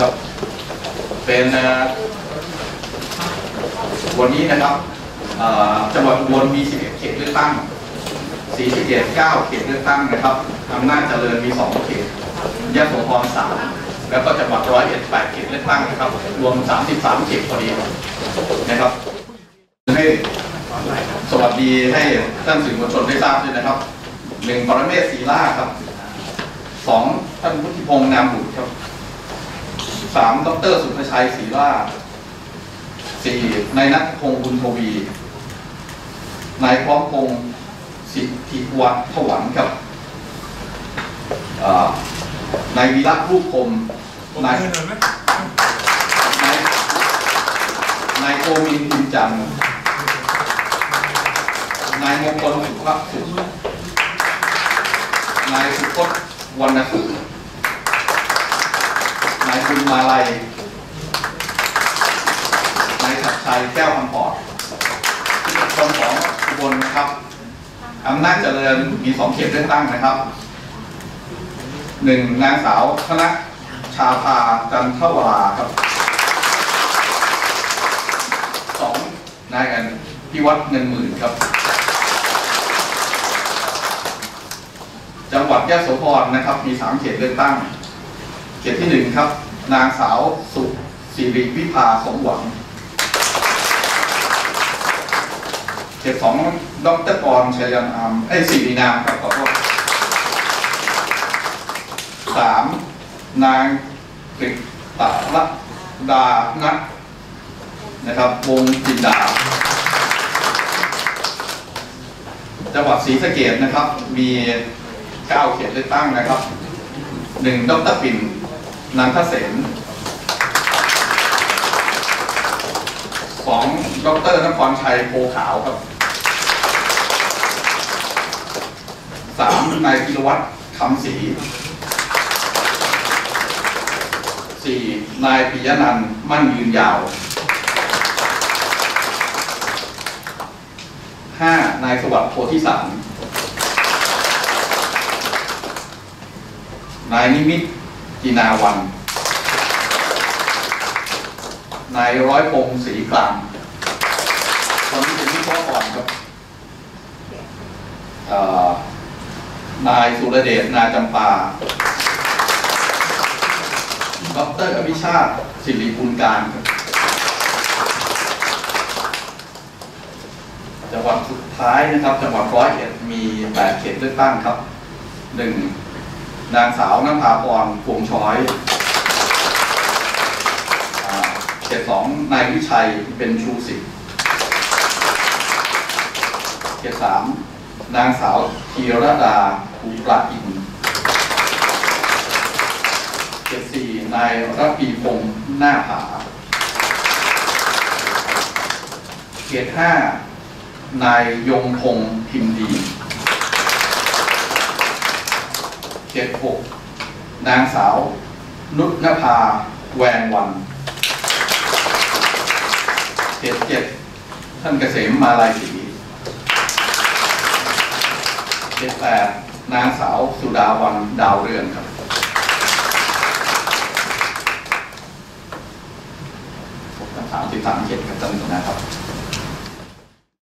นะครับ เป็นวันนี้นะครับจังหวัดอุบลมี 11 เขตเลือกตั้งศรีสะเกษ9เขตเลือกตั้งนะครับอำนาจเจริญมี 2 เขตยะโสธร3แล้วก็จังหวัดร้อยเอ็ด8เขตเลือกตั้งนะครับ รวม 33 เขตพอดีนะครับให้สวัสดีให้ท่านสื่อมวลชนได้ทราบด้วยนะครับหนึ่งปรเมศศรีล่าครับสองท่านพุทธิพงษ์นามบุตรครับ สามดรสุภชัยศรีล่าสี่นายนัทพงศ์บุญทวี นายพร้อมพงศ์สิทธิวัฒน์ถวันครับเอ่อนายวีระรูปคมนายนายนายโกมินทิมจันทร์นายมงคลสุภาพสุขนายสุพจน์วรรณสุข นายบุญมาลัยนายชัดชัยแก้วคำปอดที่เป็นคนของอุบลนะครับอำนาจเจริญมีสองเขตเลือกตั้งนะครับหนึ่งนางสาวธนชาภาจันทวราครับสองนายอันพิวัตรเงินหมื่นครับ จังหวัดยะโสธรนะครับ มีสามเขตเลือกตั้ง เขตที่หนึ่งครับ นางสาวสุสิริวิภาสมหวังเขตสองดรกรชัยยันอามไอ้สิรินามครับขอโทษสามนางกฤษตะละดานัทนะครับ วงจินดาจังหวัดศรีสะเกดนะครับ มีเก้าเขตเลือกตั้งนะครับหนึ่งดรปิ่น นันทเสนสองดรนครชัยโพขาวครับสามนายพิรวัตรคำศรีสี่นายปิยนันท์มั่นยืนยาวห้านายสวัสดิ์โพธิสันนายนิมิต กินาวัน นายร้อยพงศ์ศรีกลางตอนนี้เป็นวิเคราะห์ก่อนครับนายสุรเดชนาจำปาดรอภิชาติสิริบุญการจังหวัดสุดท้ายนะครับ จังหวัดร้อยเอ็ดมีแปดเขตเลือกตั้งครับหนึ่ง นางสาวนภาพรพวงช้อยเขตสองนายวิชัยเป็นชูสิทธิ์เขตสามนางสาวธีรดาภูประอินเขตสี่นายรัพีพงษ์หน้าผาเขตห้านายยงพงษ์พิมพ์ดี เขตหกนางสาว นุชนภา แวงวันเขตเจ็ดท่านเกษมมาลายศรีเขตแปดนางสาวสุดาวันดาวเรืองครับ